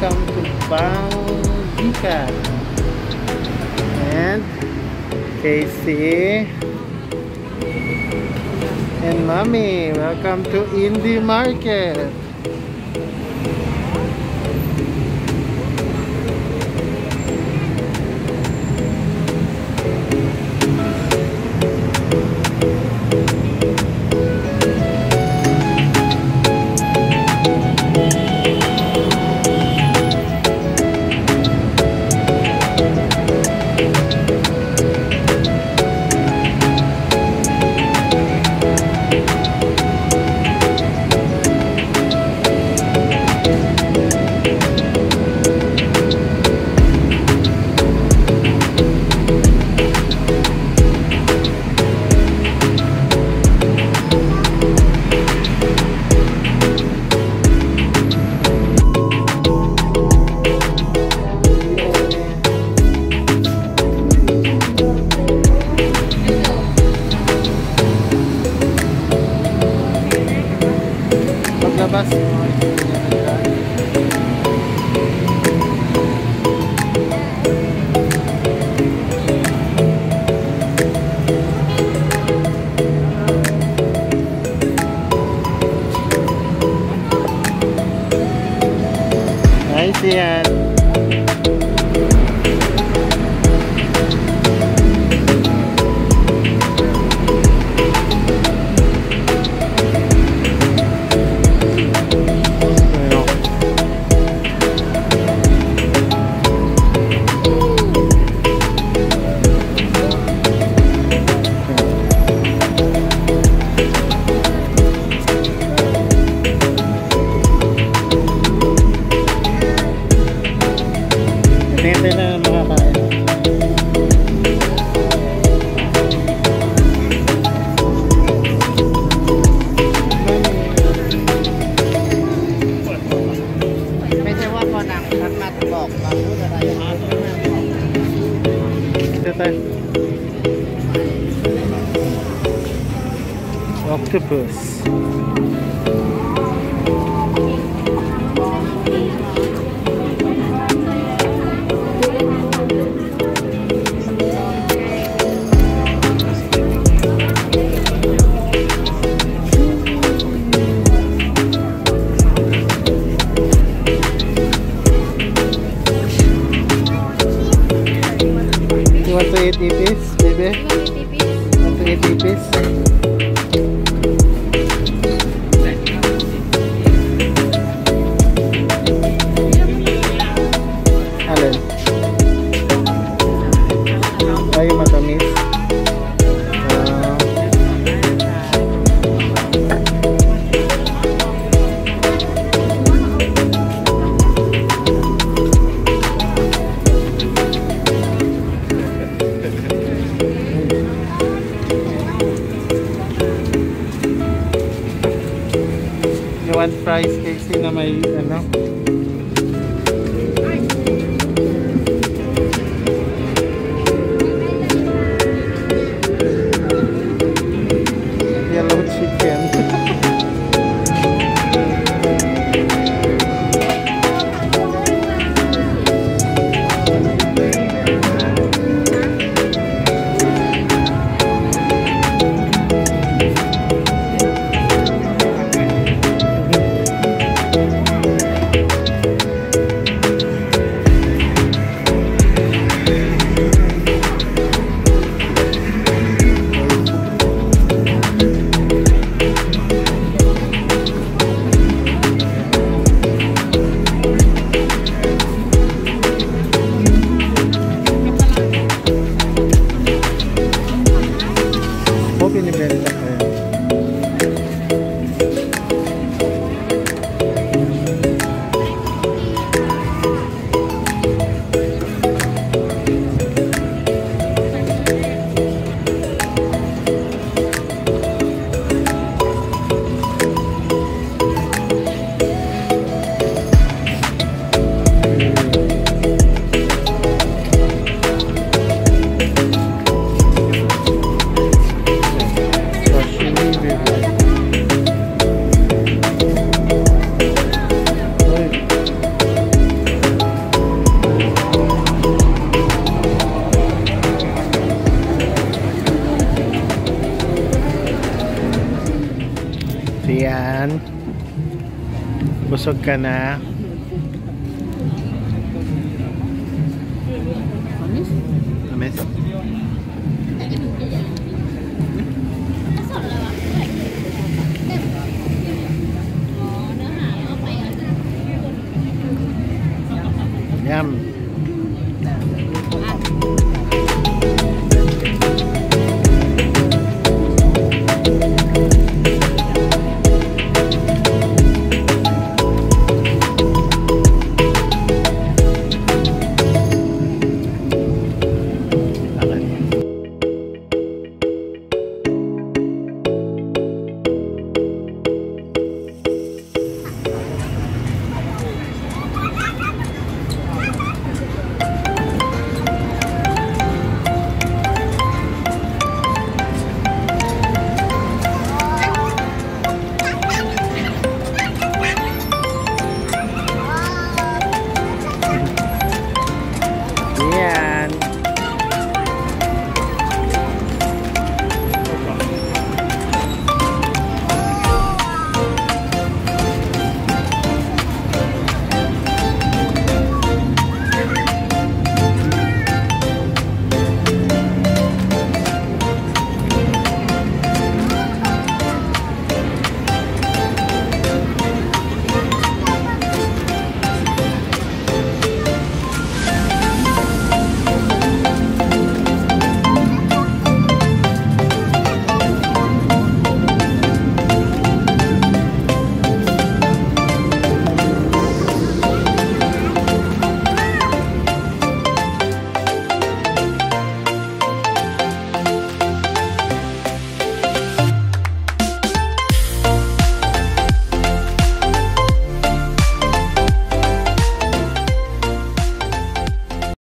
welcome to Bangica and Casey and Mommy welcome to Indie Market. Đấy, xe octopus. creative Maski na may ano. naman. Busog ka na. Amis? Amis? Yum.